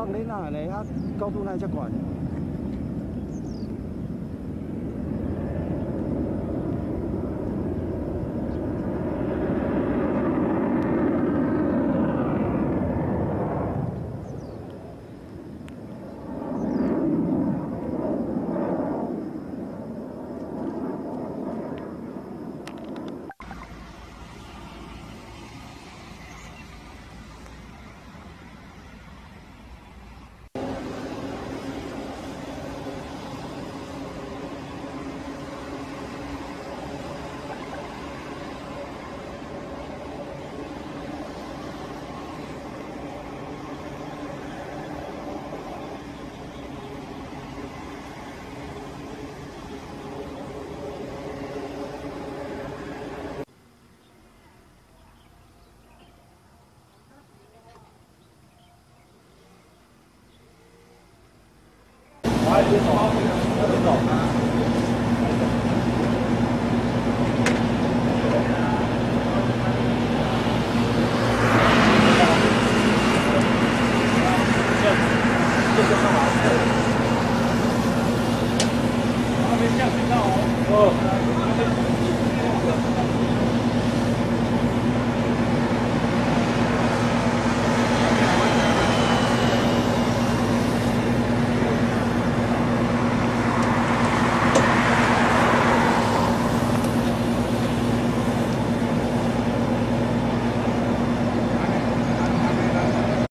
bác đấy là đấy hát cao su này chắc còn 哦。